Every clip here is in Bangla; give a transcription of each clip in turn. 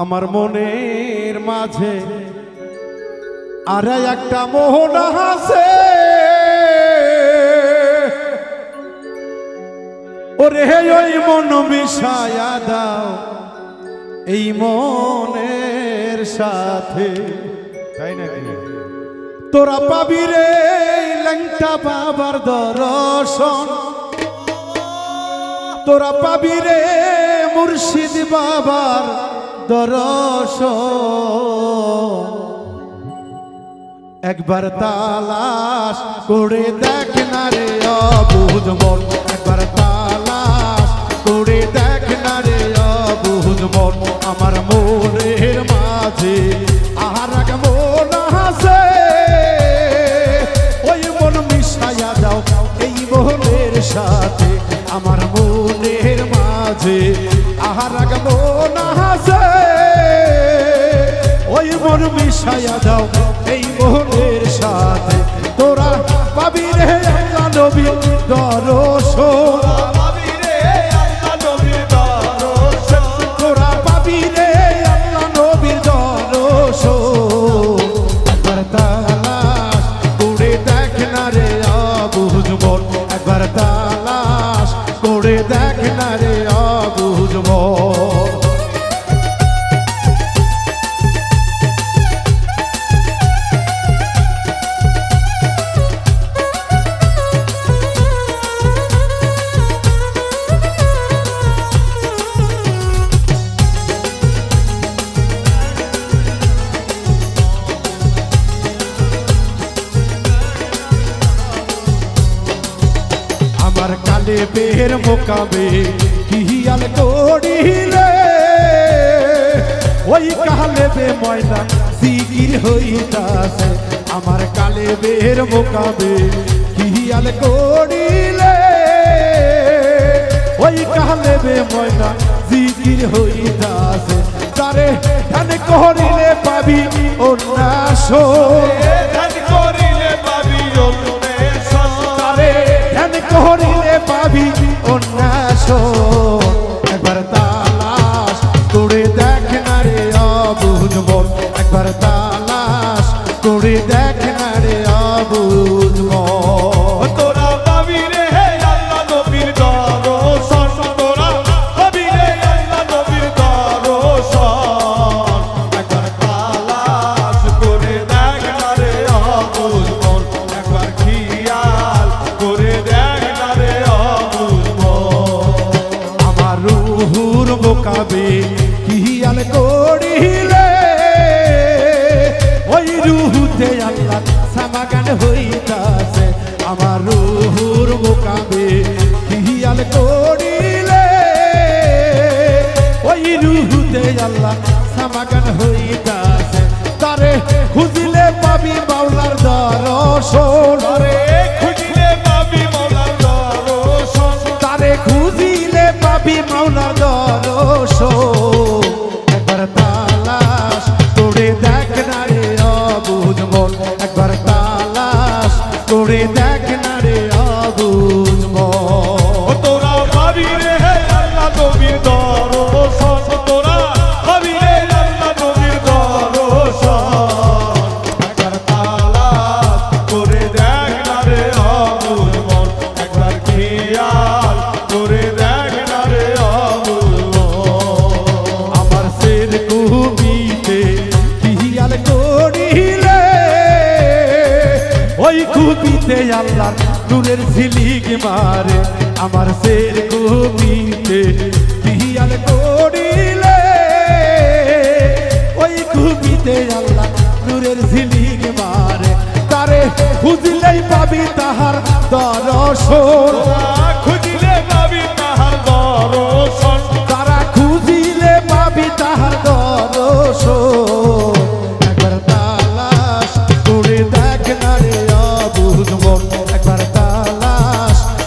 আমার মনের মাঝে আর একটা মোহনা আছে। ওরে ওই মন মিশায়া দাও এই মনের সাথে। তাই না তোরা পাবি রে লেংটা বাবার দর্শন। তোরা পাবি রে মুর্শিদ বাবার দর্শন একবার তালাশ করে দেখ না রে অবুধ মন। একবার তালাশ করে দেখ না রে অবুধ মন। আমার মনের মাঝে মাঝে আর এক মন হাসে। ওই মন মিশাইয়া দাও এই মোহনের সাথে। তোরা পাবি রে আল্লাহ নবী দর্শন। তোরা পাবি রে আল্লাহ নবীর দর্শন। তালাশ করে দেখ না রে অবুঝ মন। বের মোকাবে কিহিয়াল করিলে। ওই কালে বে ময়না সিকির হইতাছে আমার কালে বের মোকাবে কিহিয়াল করিলে। ওই কালে বে ময়না জিকির হইতাছে তারে ধ্যান করিলে পাবি অন্যাসো। তারে ধ্যান করিলে পাবি অন্যাস একবার রুহুতে আল্লাহ সামাগান হইতাছে। আমার রুহুর মোকাবে কিয়াল করিলে। ওই রুহুতে আল্লাহ সামাগান হইতাছে। তারে খুঁজিলে পাবি বাউলার দর্শন। আরে খুঁজলে পাবি মৌলার দর্শন। তারে খুঁজিলে পাবি মাওলার দর্শন। তোরা পাবি রে আল্লাহ নবীর তোরা পাবি রে আল্লাহ নবীর একবার তালাশ করে দেখ না রে অবুল মন খেয়াল করে দেখ না আমার সের কুবিতে কিয়াল করিলে। ওই কুবিতে আল্লাহ নূরের ঝিলিক মারে, আমার সের কুবিতে বিয়াল করিলে। ওই কুবিতে আল্লাহ নূরের মারে, তারে খুঁজলেই পাবি তাহার দর্শন।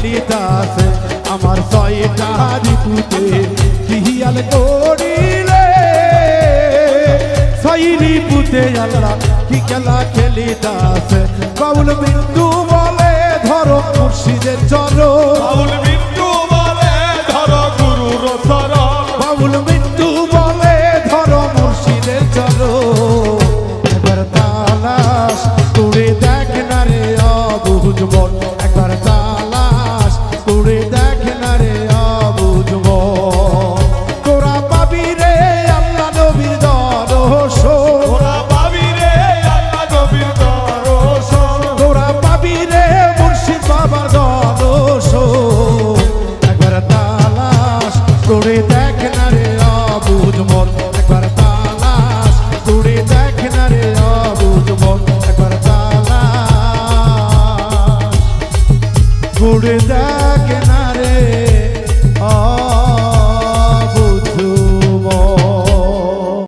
চলিতাছে আমার ছয়টা রিপুতে কিহিয়াল করিলে? ছয় রিপুতে আল্লাহ, কি খেলা খেলিতাছে কাউল বিন্দু বলে, ধরো মুর্শিদের চরো বাউল বিন্দু soledad.